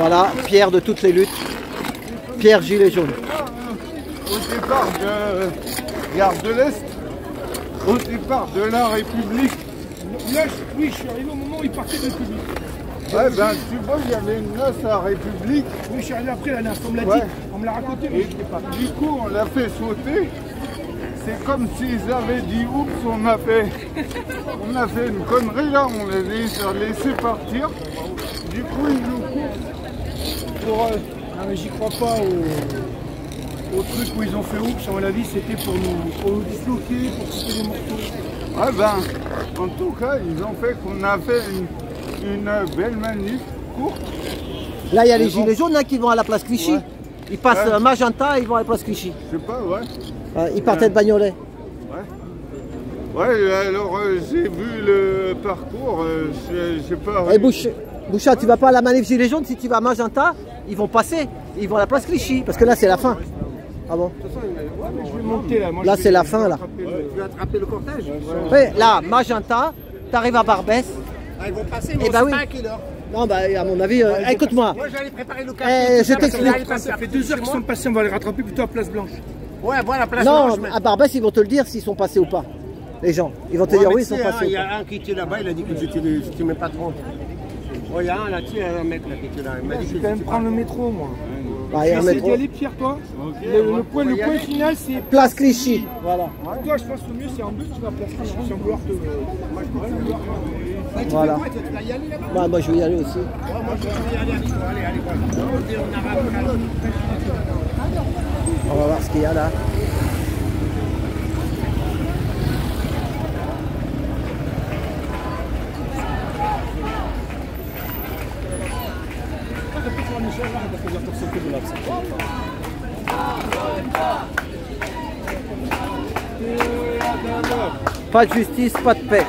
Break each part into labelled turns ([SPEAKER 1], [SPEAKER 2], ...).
[SPEAKER 1] Voilà, Pierre de toutes les luttes. Pierre Gilet jaune.
[SPEAKER 2] Au départ de Gare de l'Est, au départ de la République,
[SPEAKER 3] Là, je- oui, je suis arrivé au moment où il partait de République.
[SPEAKER 2] ouais, ben, tu vois, il y avait une noce à République,
[SPEAKER 3] Oui, je suis arrivé après, la on me l'a
[SPEAKER 2] Ouais.
[SPEAKER 3] dit, on me l'a raconté, mais
[SPEAKER 2] et
[SPEAKER 3] je n'étais pas.
[SPEAKER 2] du coup, on l'a fait sauter. C'est comme s'ils avaient dit oups, on a fait, on a fait une connerie là, on les a laissés partir. Du coup, ils nous courent pour. euh,
[SPEAKER 3] Non, mais j'y crois pas au, au truc où ils ont fait oups, à mon avis, c'était pour nous, pour nous disloquer, pour couper les morceaux.
[SPEAKER 2] Ah ben, en tout cas, ils ont fait qu'on a fait une, une belle manif courte.
[SPEAKER 1] Là, il y a les gilets jaunes là, qui vont à la place Clichy.
[SPEAKER 2] Ouais.
[SPEAKER 1] Ils passent
[SPEAKER 2] Ouais.
[SPEAKER 1] euh, Magenta, ils vont à la place Clichy.
[SPEAKER 2] Je sais pas, ouais.
[SPEAKER 1] Ouais, ils partaient de Bagnolet.
[SPEAKER 2] Ouais, alors euh, j'ai vu le parcours, euh, je sais pas.
[SPEAKER 1] Et Bouch... Bouchard, tu vas pas à la manif gilets jaunes, si tu vas à Magenta, ils vont passer. Ils vont à la place Clichy. Parce que là, c'est la fin. Ah bon
[SPEAKER 3] Je vais monter là. Je
[SPEAKER 1] c'est la
[SPEAKER 3] je vais
[SPEAKER 1] fin, là.
[SPEAKER 3] le-
[SPEAKER 4] Tu veux attraper le cortège
[SPEAKER 1] Oui, là, Magenta, t'arrives à Barbès.
[SPEAKER 4] Ah, Ils vont passer,
[SPEAKER 1] Eh
[SPEAKER 4] mais on
[SPEAKER 1] ben
[SPEAKER 4] pas à quelle heure.
[SPEAKER 1] Non, bah, à mon avis, euh, écoute-moi.
[SPEAKER 4] Moi, j'allais préparer le
[SPEAKER 1] Eh,
[SPEAKER 4] café.
[SPEAKER 1] je
[SPEAKER 4] ça, parce
[SPEAKER 1] t'explique.
[SPEAKER 3] Ça fait deux
[SPEAKER 4] de
[SPEAKER 3] heures qu'ils sont passés, on va les rattraper plutôt à Place Blanche.
[SPEAKER 4] Ouais, voilà, place
[SPEAKER 1] Non,
[SPEAKER 4] Blanche, mais-
[SPEAKER 1] à Barbès, ils vont te le dire s'ils sont passés ou pas. Les gens. Ils vont te
[SPEAKER 4] Ouais,
[SPEAKER 1] dire oui, ils sont
[SPEAKER 4] hein,
[SPEAKER 1] passés
[SPEAKER 4] Il y a un qui était là-bas, il a dit que j'étais le- j'étais mes patrons. Oh, il y a un là, tu sais, un mec là qui était là. Il m'a dit
[SPEAKER 3] Je vais quand même prendre le métro, moi.
[SPEAKER 1] Bah, il y
[SPEAKER 3] vais
[SPEAKER 1] a un
[SPEAKER 3] essayer
[SPEAKER 1] métro.
[SPEAKER 3] d'y aller, Pierre, toi. Le, le point, le point final, c'est.
[SPEAKER 1] Place Clichy. Voilà.
[SPEAKER 3] Toi, je pense que le mieux, c'est en bus, tu vas à Place Clichy, sans vouloir te. Moi, je pourrais vouloir.
[SPEAKER 1] Voilà.
[SPEAKER 4] pas. Tu vas y aller là-bas
[SPEAKER 1] Bah, moi, je vais y aller aussi.
[SPEAKER 4] Ouais, Moi, je vais y aller, allez, allez, allez, On
[SPEAKER 1] va voir ce qu'il y a là. Pas de justice, pas de paix.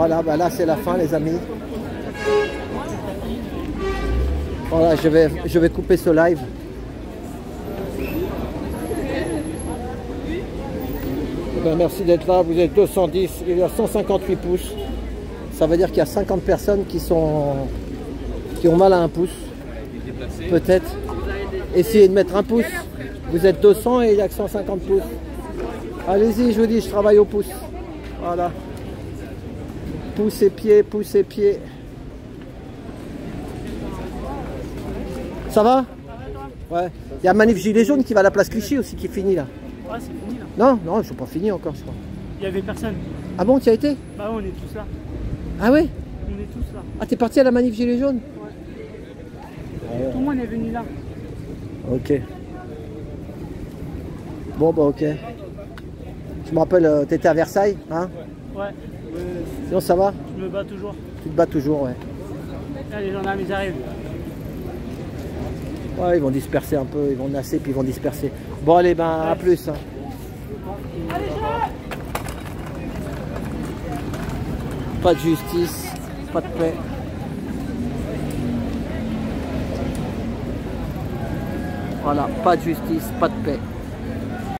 [SPEAKER 1] Voilà, bah là c'est la fin les amis. Voilà, je vais, couper ce live. Eh ben, merci d'être là, vous êtes 210, il y a 158 pouces. Ça veut dire qu'il y a 50 personnes qui qui ont mal à un pouce. Peut-être. Essayez de mettre un pouce. Vous êtes 200 et il n'y a que 150 pouces. Allez-y, je vous dis, je travaille au pouce. Voilà. Pouce et pied, pouce et pied. Ça va? Ouais. Il y a Manif Gilet Jaune qui va à la place Clichy aussi qui finit là.
[SPEAKER 5] Ouais, c'est fini là.
[SPEAKER 1] Non, non, ils sont pas finis encore, je crois.
[SPEAKER 5] Il y avait personne.
[SPEAKER 1] Ah bon, tu as été?
[SPEAKER 5] Bah ouais, on est tous là.
[SPEAKER 1] Ah ouais?
[SPEAKER 5] On est tous là.
[SPEAKER 1] Ah, t'es parti à la Manif Gilet Jaune?
[SPEAKER 5] Tout le monde est venu là.
[SPEAKER 1] Ok. Bon, bah ok. Je me rappelle, euh, t'étais à Versailles, hein?
[SPEAKER 5] Ouais,
[SPEAKER 1] Sinon, ça va
[SPEAKER 5] je me bats toujours.
[SPEAKER 1] Tu te bats toujours, ouais.
[SPEAKER 5] Là, les gendarmes, ils arrivent.
[SPEAKER 1] Ouais, ils vont disperser un peu, ils vont nasser, puis ils vont disperser. Bon, allez, ben, à plus. hein. Pas de justice, pas de paix. Voilà, pas de justice, pas de paix.